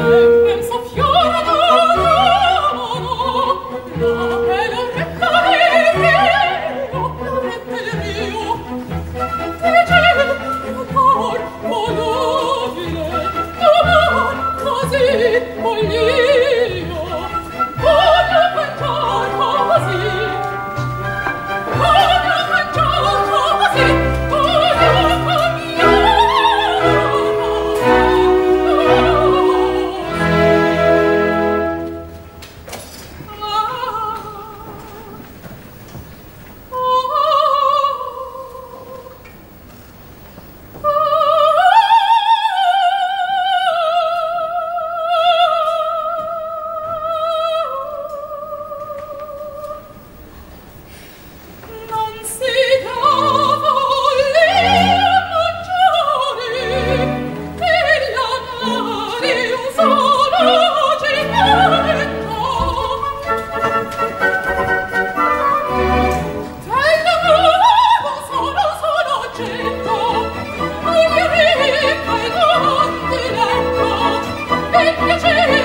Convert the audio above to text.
Amen. 别吃